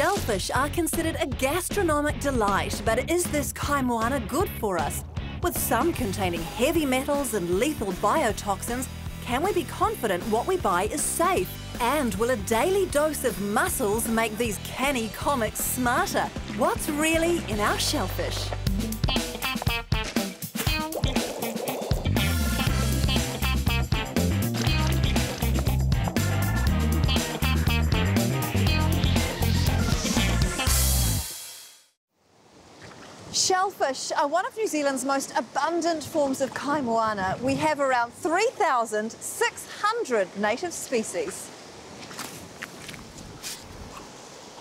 Shellfish are considered a gastronomic delight, but is this kaimoana good for us? With some containing heavy metals and lethal biotoxins, can we be confident what we buy is safe? And will a daily dose of mussels make these canny comics smarter? What's really in our shellfish? Shellfish are uh, one of New Zealand's most abundant forms of kaimoana. We have around 3,600 native species.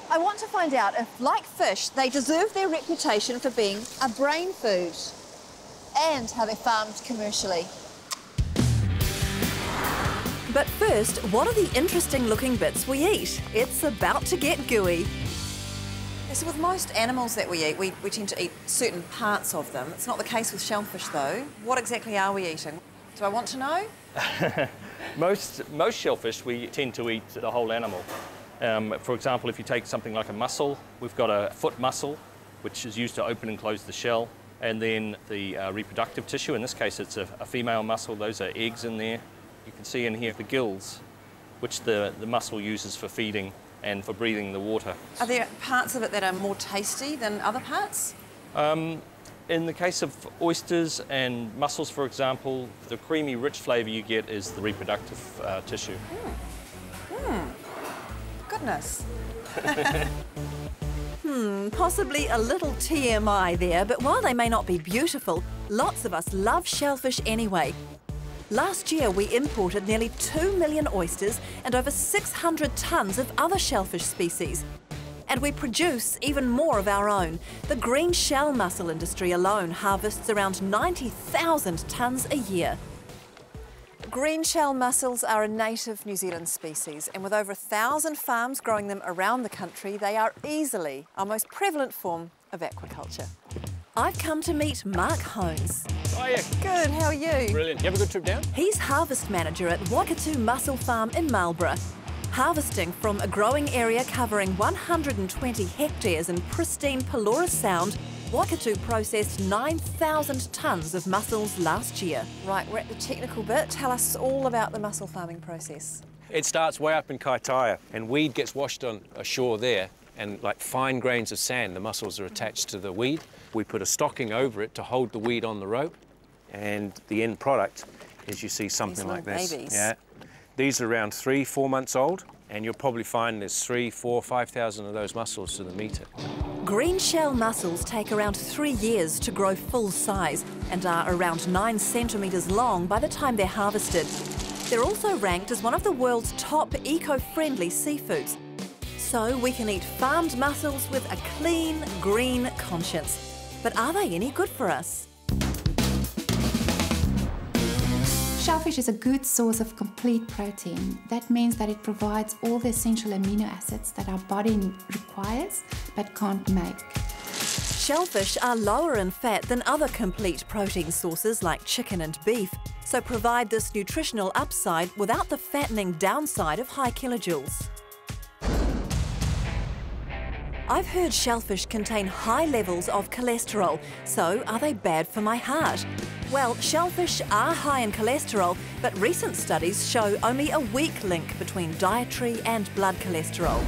I want to find out if, like fish, they deserve their reputation for being a brain food and how they're farmed commercially. But first, what are the interesting looking bits we eat? It's about to get gooey. So with most animals that we eat, we, we tend to eat certain parts of them. It's not the case with shellfish though. What exactly are we eating? Do I want to know? most, most shellfish, we tend to eat the whole animal. Um, for example, if you take something like a mussel, we've got a foot muscle, which is used to open and close the shell, and then the uh, reproductive tissue. In this case, it's a, a, female mussel. Those are eggs in there. You can see in here the gills, which the, the mussel uses for feeding and for breathing the water. Are there parts of it that are more tasty than other parts? Um, in the case of oysters and mussels, for example, the creamy, rich flavour you get is the reproductive uh, tissue. Hmm. Goodness. hmm, possibly a little TMI there, but while they may not be beautiful, lots of us love shellfish anyway. Last year, we imported nearly 2 million oysters and over 600 tonnes of other shellfish species. And we produce even more of our own. The green shell mussel industry alone harvests around 90,000 tonnes a year. Green shell mussels are a native New Zealand species, and with over a thousand farms growing them around the country, they are easily our most prevalent form of aquaculture. I've come to meet Mark Hones. Hiya. Good, how are you? Brilliant. You have a good trip down? He's harvest manager at Waikato Mussel Farm in Marlborough. Harvesting from a growing area covering 120 hectares in pristine Pelorus Sound, Waikato processed 9,000 tonnes of mussels last year. Right, we're at the technical bit. Tell us all about the mussel farming process. It starts way up in Kaitaia and weed gets washed on ashore there and like fine grains of sand, the mussels are attached to the weed. We put a stocking over it to hold the weed on the rope, and the end product is you see something like this. Babies. Yeah. These are around three, four months old, and you'll probably find there's three, four, five thousand of those mussels to the metre. Green shell mussels take around three years to grow full size and are around nine centimetres long by the time they're harvested. They're also ranked as one of the world's top eco-friendly seafoods so we can eat farmed mussels with a clean, green conscience. But are they any good for us? Shellfish is a good source of complete protein. That means that it provides all the essential amino acids that our body requires but can't make. Shellfish are lower in fat than other complete protein sources like chicken and beef, so provide this nutritional upside without the fattening downside of high kilojoules. I've heard shellfish contain high levels of cholesterol, so are they bad for my heart? Well, shellfish are high in cholesterol, but recent studies show only a weak link between dietary and blood cholesterol.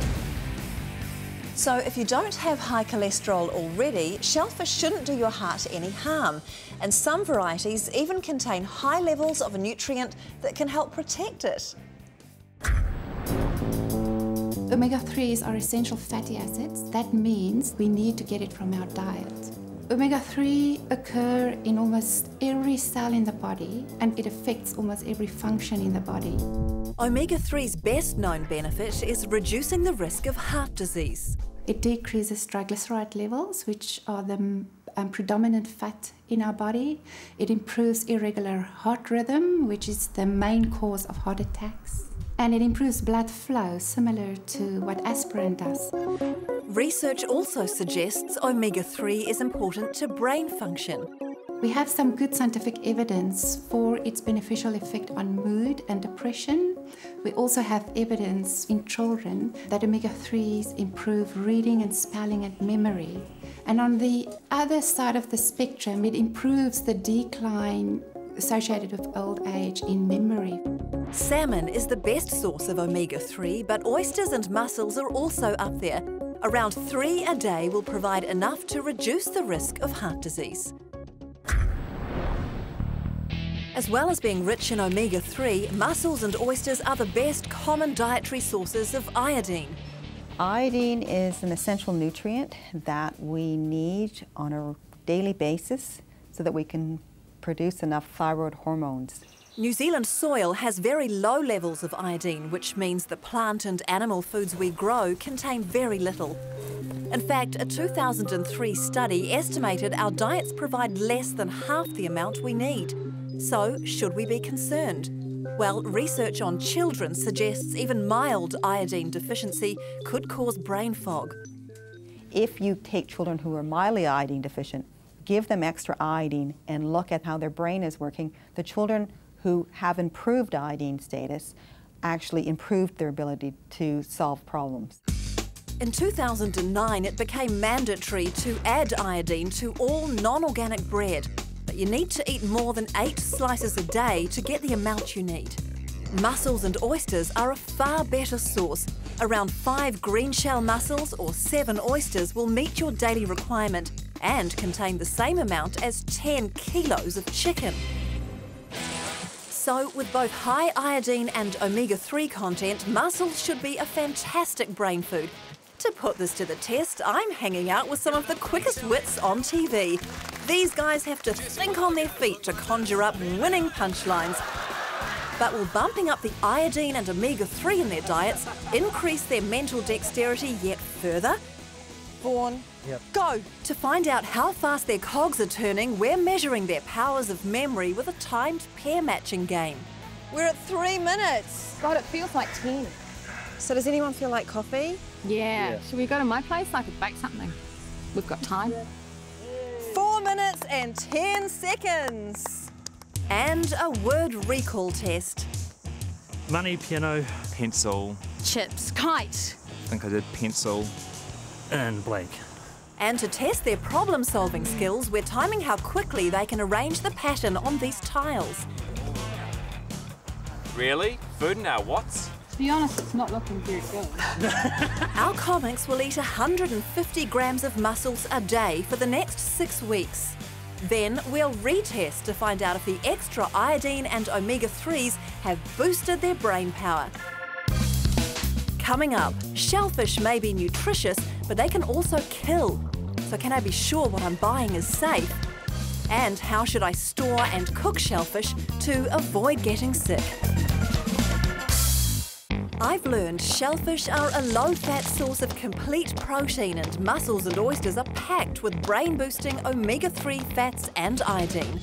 So if you don't have high cholesterol already, shellfish shouldn't do your heart any harm. And some varieties even contain high levels of a nutrient that can help protect it. Omega-3s are essential fatty acids. That means we need to get it from our diet. Omega-3 occur in almost every cell in the body and it affects almost every function in the body. Omega-3's best known benefit is reducing the risk of heart disease. It decreases triglyceride levels, which are the um, predominant fat in our body. It improves irregular heart rhythm, which is the main cause of heart attacks and it improves blood flow, similar to what aspirin does. Research also suggests omega 3 is important to brain function. We have some good scientific evidence for its beneficial effect on mood and depression, We also have evidence in children that omega 3s improve reading and spelling and memory. And on the other side of the spectrum, it improves the decline associated with old age in memory. Salmon is the best source of omega 3, but oysters and mussels are also up there. Around three a day will provide enough to reduce the risk of heart disease. As well as being rich in omega 3, mussels and oysters are the best common dietary sources of iodine. Iodine is an essential nutrient that we need on a daily basis so that we can produce enough thyroid hormones. New Zealand soil has very low levels of iodine, which means the plant and animal foods we grow contain very little. In fact, a 2003 study estimated our diets provide less than half the amount we need. So, should we be concerned? Well, research on children suggests even mild iodine deficiency could cause brain fog. If you take children who are mildly iodine deficient, give them extra iodine and look at how their brain is working, the children who have improved iodine status actually improved their ability to solve problems. In 2009, it became mandatory to add iodine to all non organic bread, but you need to eat more than eight slices a day to get the amount you need. Mussels and oysters are a far better source. Around five green shell mussels or seven oysters will meet your daily requirement and contain the same amount as 10 kilos of chicken. So, with both high iodine and omega 3 content, mussels should be a fantastic brain food. To put this to the test, I'm hanging out with some of the quickest wits on TV. These guys have to think on their feet to conjure up winning punchlines. But will bumping up the iodine and omega 3 in their diets increase their mental dexterity yet further? Vaughan, Yep. go! To find out how fast their cogs are turning, we're measuring their powers of memory with a timed pair matching game. We're at three minutes. God, it feels like 10. So does anyone feel like coffee? Yeah. Should we go to my place? I could bake something. We've got time. Four minutes and 10 seconds. And a word recall test. Money, piano, pencil. Chips, kite. I think I did pencil. And blank. And to test their problem solving skills, we're timing how quickly they can arrange the pattern on these tiles. Really? Food in our what's? To be honest, it's not looking very good. Our comics will eat 150 grams of mussels a day for the next six weeks. Then we'll retest to find out if the extra iodine and omega 3s have boosted their brain power. Coming up, shellfish may be nutritious, but they can also kill. So, can I be sure what I'm buying is safe? And how should I store and cook shellfish to avoid getting sick? I've learned shellfish are a low fat source of complete protein, and mussels and oysters are packed with brain boosting omega 3 fats and iodine.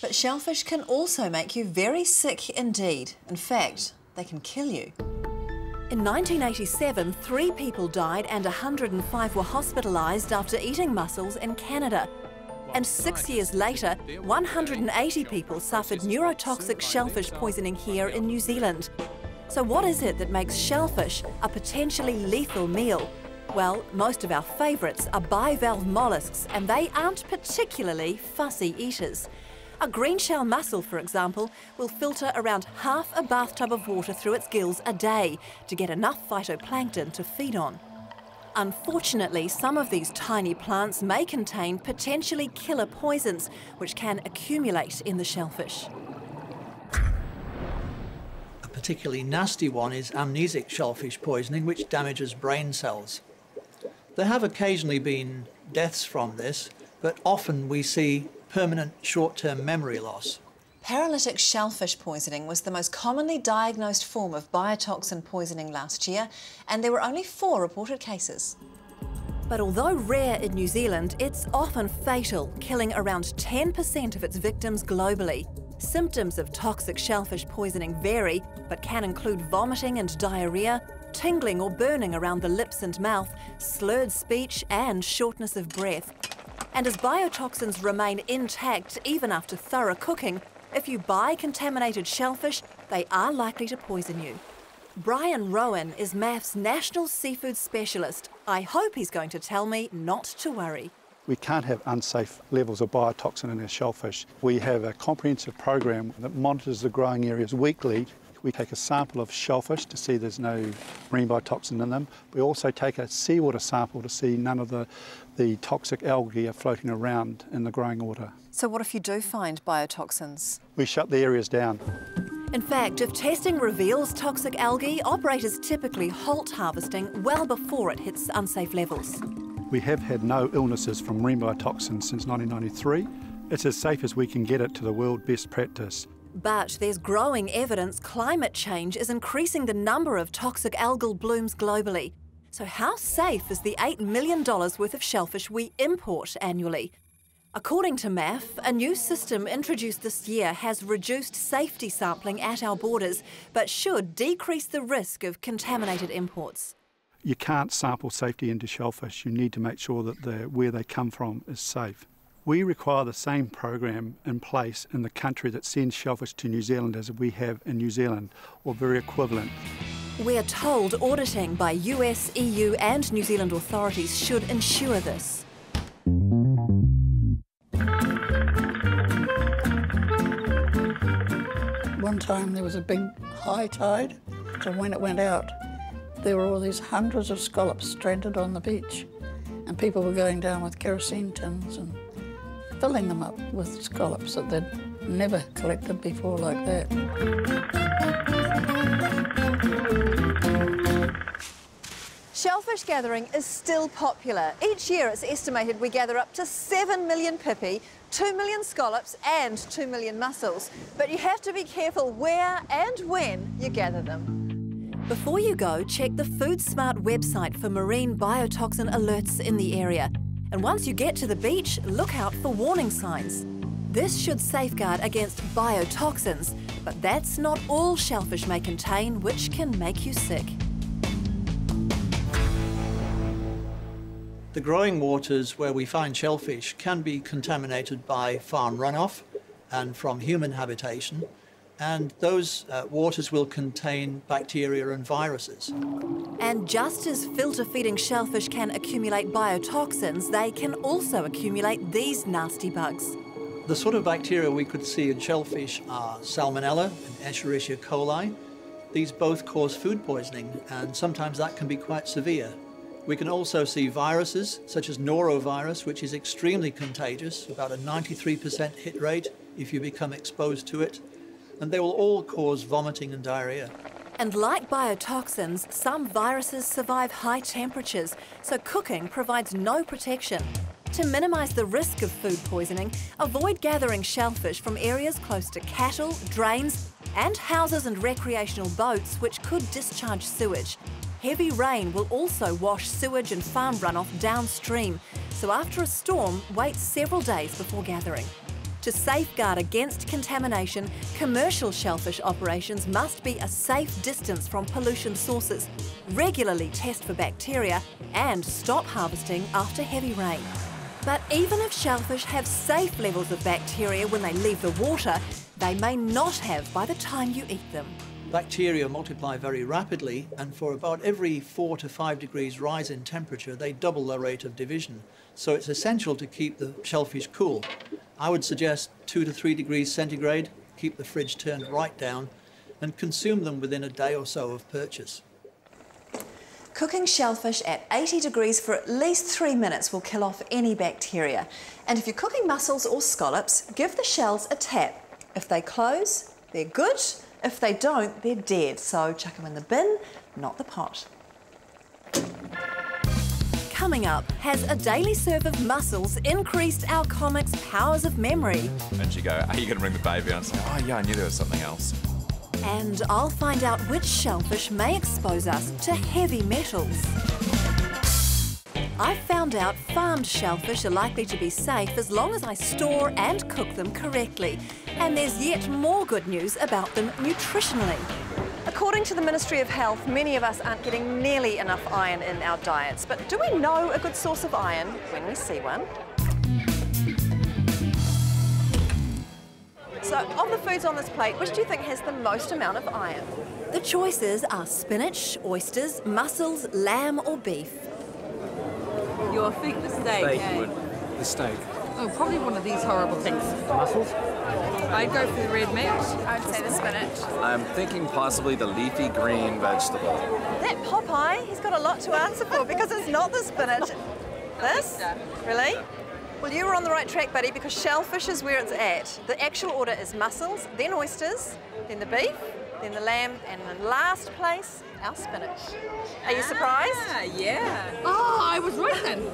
But shellfish can also make you very sick indeed. In fact, they can kill you. In 1987, three people died and 105 were hospitalised after eating mussels in Canada. And six years later, 180 people suffered neurotoxic shellfish poisoning here in New Zealand. So, what is it that makes shellfish a potentially lethal meal? Well, most of our favourites are bivalve mollusks, and they aren't particularly fussy eaters. A green shell mussel, for example, will filter around half a bathtub of water through its gills a day to get enough phytoplankton to feed on. Unfortunately, some of these tiny plants may contain potentially killer poisons, which can accumulate in the shellfish. A particularly nasty one is amnesic shellfish poisoning, which damages brain cells. There have occasionally been deaths from this, but often we see permanent short term memory loss. Paralytic shellfish poisoning was the most commonly diagnosed form of biotoxin poisoning last year, and there were only four reported cases. But although rare in New Zealand, it's often fatal, killing around 10% of its victims globally. Symptoms of toxic shellfish poisoning vary, but can include vomiting and diarrhea, tingling or burning around the lips and mouth, slurred speech, and shortness of breath. And as biotoxins remain intact even after thorough cooking, if you buy contaminated shellfish, they are likely to poison you. Brian Rowan is MAF's national seafood specialist. I hope he's going to tell me not to worry. We can't have unsafe levels of biotoxin in our shellfish. We have a comprehensive program that monitors the growing areas weekly. We take a sample of shellfish to see there's no marine biotoxin in them. We also take a seawater sample to see none of the, the toxic algae are floating around in the growing water. So what if you do find biotoxins? We shut the areas down. In fact, if testing reveals toxic algae, operators typically halt harvesting well before it hits unsafe levels. We have had no illnesses from marine biotoxins since 1993. It's as safe as we can get it to the world best practice. But there's growing evidence climate change is increasing the number of toxic algal blooms globally. So, how safe is the $8 million worth of shellfish we import annually? According to MAF, a new system introduced this year has reduced safety sampling at our borders, but should decrease the risk of contaminated imports. You can't sample safety into shellfish. You need to make sure that where they come from is safe. We require the same program in place in the country that sends shellfish to New Zealand as we have in New Zealand, or very equivalent. We're told auditing by US, EU, and New Zealand authorities should ensure this. One time there was a big high tide, so when it went out, there were all these hundreds of scallops stranded on the beach, and people were going down with kerosene tins and filling them up with scallops that they'd never collected before like that. Shellfish gathering is still popular. Each year it's estimated we gather up to 7 million pipi, 2 million scallops and 2 million mussels. But you have to be careful where and when you gather them. Before you go, check the FoodSmart website for marine biotoxin alerts in the area. And once you get to the beach, look out for warning signs. This should safeguard against biotoxins, but that's not all shellfish may contain, which can make you sick. The growing waters where we find shellfish can be contaminated by farm runoff and from human habitation, and those uh, waters will contain bacteria and viruses. And just as filter feeding shellfish can accumulate biotoxins, they can also accumulate these nasty bugs. The sort of bacteria we could see in shellfish are Salmonella and Escherichia coli. These both cause food poisoning, and sometimes that can be quite severe. We can also see viruses such as norovirus, which is extremely contagious, about a 93% hit rate if you become exposed to it, and they will all cause vomiting and diarrhea. And like biotoxins, some viruses survive high temperatures, so cooking provides no protection. To minimise the risk of food poisoning, avoid gathering shellfish from areas close to cattle, drains, and houses and recreational boats which could discharge sewage. Heavy rain will also wash sewage and farm runoff downstream, so after a storm, wait several days before gathering. To safeguard against contamination, commercial shellfish operations must be a safe distance from pollution sources, regularly test for bacteria, and stop harvesting after heavy rain. But even if shellfish have safe levels of bacteria when they leave the water, they may not have by the time you eat them. Bacteria multiply very rapidly, and for about every four to five degrees rise in temperature, they double their rate of division. So it's essential to keep the shellfish cool. I would suggest two to three degrees centigrade, keep the fridge turned right down, and consume them within a day or so of purchase. Cooking shellfish at 80 degrees for at least three minutes will kill off any bacteria. And if you're cooking mussels or scallops, give the shells a tap. If they close, they're good. If they don't, they're dead. So chuck them in the bin, not the pot. Coming up, has a daily serve of mussels increased our comics' powers of memory? And she go, are you going to bring the baby on? And say, oh yeah, I knew there was something else. And I'll find out which shellfish may expose us to heavy metals. I've found out farmed shellfish are likely to be safe as long as I store and cook them correctly. And there's yet more good news about them nutritionally. According to the Ministry of Health, many of us aren't getting nearly enough iron in our diets. But do we know a good source of iron when we see one? So, of the foods on this plate, which do you think has the most amount of iron? The choices are spinach, oysters, mussels, lamb, or beef. You'll think the steak. eh? The steak. Oh, probably one of these horrible things. Mussels? I'd go for the red meat. I'd say the spinach. I'm thinking possibly the leafy green vegetable. That Popeye, he's got a lot to answer for because it's not the spinach. This? Really? Well, you were on the right track, buddy, because shellfish is where it's at. The actual order is mussels, then oysters, then the beef, then the lamb, and in last place, our spinach. Are you surprised? Ah, yeah. Oh, I was right then.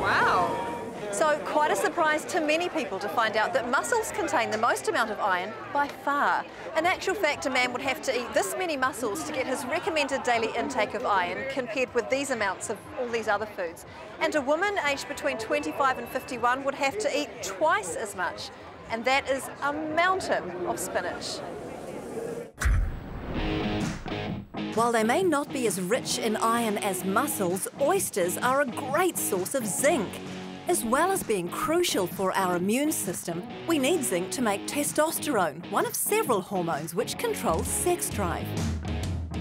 wow. So, quite a surprise to many people to find out that mussels contain the most amount of iron by far. In actual fact, a man would have to eat this many mussels to get his recommended daily intake of iron compared with these amounts of all these other foods. And a woman aged between 25 and 51 would have to eat twice as much. And that is a mountain of spinach. While they may not be as rich in iron as mussels, oysters are a great source of zinc. As well as being crucial for our immune system, we need zinc to make testosterone, one of several hormones which control sex drive.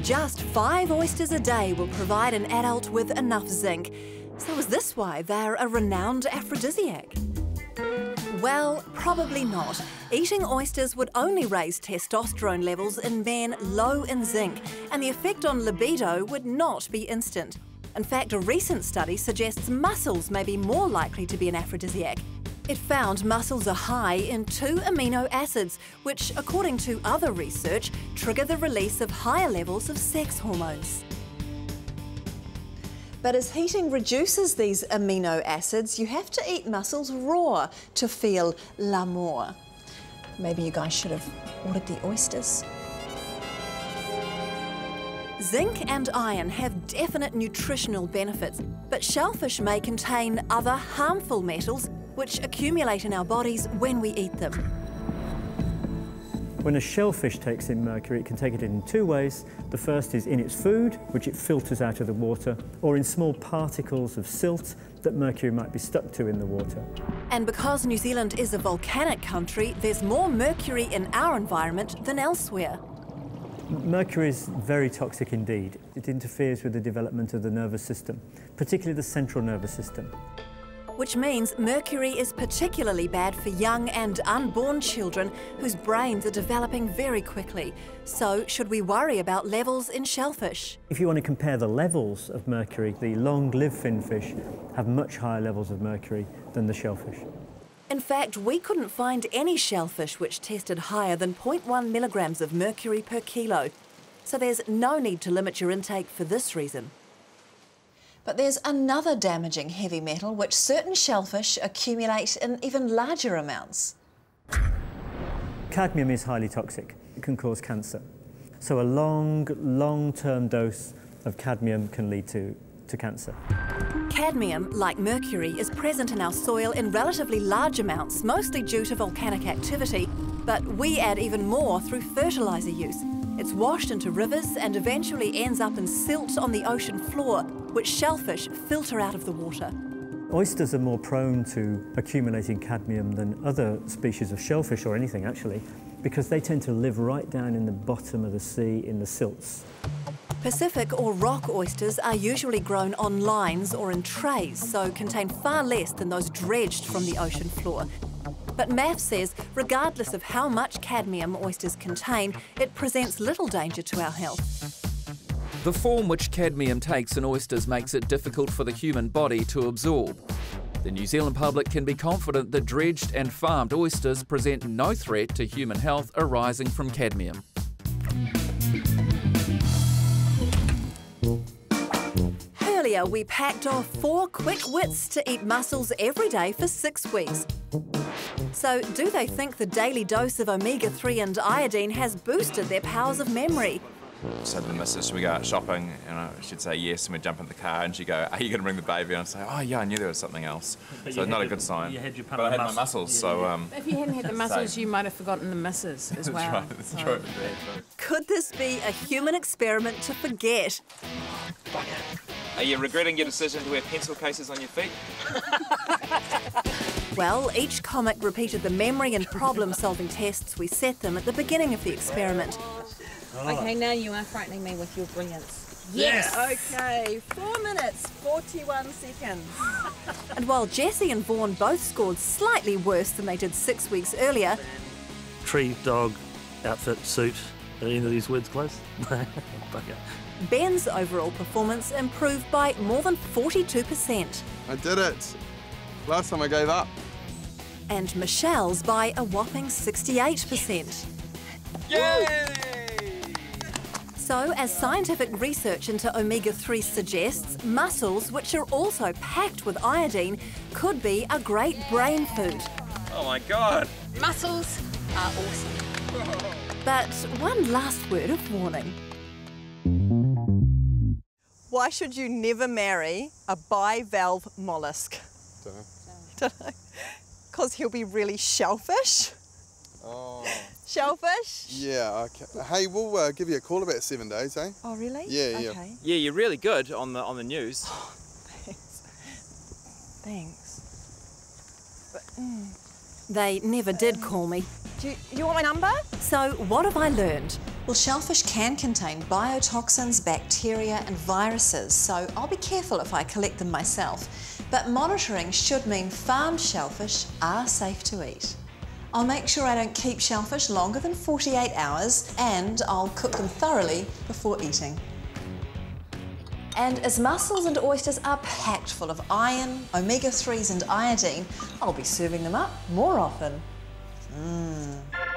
Just five oysters a day will provide an adult with enough zinc. So is this why they're a renowned aphrodisiac? Well, probably not. Eating oysters would only raise testosterone levels in men low in zinc, and the effect on libido would not be instant. In fact, a recent study suggests mussels may be more likely to be an aphrodisiac. It found mussels are high in two amino acids, which, according to other research, trigger the release of higher levels of sex hormones. But as heating reduces these amino acids, you have to eat mussels raw to feel l'amour. Maybe you guys should have ordered the oysters. Zinc and iron have definite nutritional benefits, but shellfish may contain other harmful metals which accumulate in our bodies when we eat them. When a shellfish takes in mercury, it can take it in two ways. The first is in its food, which it filters out of the water, or in small particles of silt that mercury might be stuck to in the water. And because New Zealand is a volcanic country, there's more mercury in our environment than elsewhere. Mercury is very toxic indeed. It interferes with the development of the nervous system, particularly the central nervous system. Which means mercury is particularly bad for young and unborn children whose brains are developing very quickly. So, should we worry about levels in shellfish? If you want to compare the levels of mercury, the long-lived finfish have much higher levels of mercury than the shellfish. In fact, we couldn't find any shellfish which tested higher than 0.1 milligrams of mercury per kilo. So there's no need to limit your intake for this reason. But there's another damaging heavy metal which certain shellfish accumulate in even larger amounts. Cadmium is highly toxic. It can cause cancer. So a long, long-term dose of cadmium can lead to, to cancer. Cadmium, like mercury, is present in our soil in relatively large amounts, mostly due to volcanic activity, but we add even more through fertiliser use. It's washed into rivers and eventually ends up in silt on the ocean floor, which shellfish filter out of the water. Oysters are more prone to accumulating cadmium than other species of shellfish or anything actually, because they tend to live right down in the bottom of the sea in the silts. Pacific or rock oysters are usually grown on lines or in trays, so contain far less than those dredged from the ocean floor. But MAF says, regardless of how much cadmium oysters contain, it presents little danger to our health. The form which cadmium takes in oysters makes it difficult for the human body to absorb. The New Zealand public can be confident that dredged and farmed oysters present no threat to human health arising from cadmium. Earlier, we packed off four quick wits to eat mussels every day for six weeks. So, do they think the daily dose of omega 3 and iodine has boosted their powers of memory? So the missus, should we go out shopping? And I should say yes, and we'd jump in the car, and she'd go, "Are you going to bring the baby?" And I'd say, "Oh yeah, I knew there was something else." But so not a good your- sign. you had your but I had my mussels, yeah, so um. If you hadn't had the mussels, Same. you might have forgotten the missus as That's well. right. That's So- true. Could this be a human experiment to forget? Are you regretting your decision to wear pencil cases on your feet? Well, each comic repeated the memory and problem solving tests we set them at the beginning of the experiment. Okay, now you are frightening me with your brilliance. Yes. Okay, four minutes, 41 seconds. And while Jesse and Vaughan both scored slightly worse than they did six weeks earlier, Tree, dog, outfit, suit. Are any of these words close? No. Bugger. Ben's overall performance improved by more than 42%, I did it. Last time I gave up. and Michelle's by a whopping 68%. Yay! So, as scientific research into omega 3 suggests, mussels, which are also packed with iodine, could be a great brain food. Oh my god. Mussels are awesome. But one last word of warning. Why should you never marry a bivalve mollusk? Don't know. Because he'll be really shellfish. Oh. Shellfish? Yeah, okay. Hey, we'll uh, give you a call about seven days, eh? Oh, really? Yeah, yeah. Okay. Yeah, you're really good on the on the news. Thanks. But, mm. They never did call me. Do you, you want my number? So, what have I learned? Well, shellfish can contain biotoxins, bacteria, and viruses, so I'll be careful if I collect them myself. But monitoring should mean farmed shellfish are safe to eat. I'll make sure I don't keep shellfish longer than 48 hours and I'll cook them thoroughly before eating. And as mussels and oysters are packed full of iron, omega 3s, and iodine, I'll be serving them up more often. 嗯。